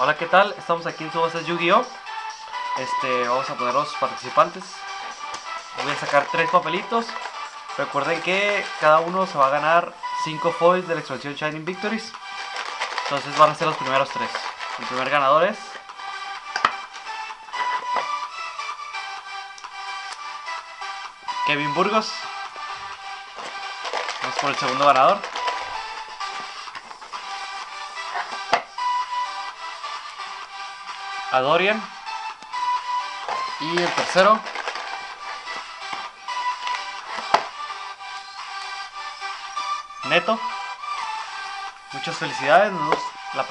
Hola, ¿qué tal? Estamos aquí en Subastas Yu-Gi-Oh! Este, vamos a poner los participantes. Voy a sacar tres papelitos. Recuerden que cada uno se va a ganar 5 foils de la expansión Shining Victories. Entonces van a ser los primeros tres. El primer ganador es. Kevin Burgos. Vamos por el segundo ganador. A Dorian. Y el tercero. Neto. Muchas felicidades. Nos la.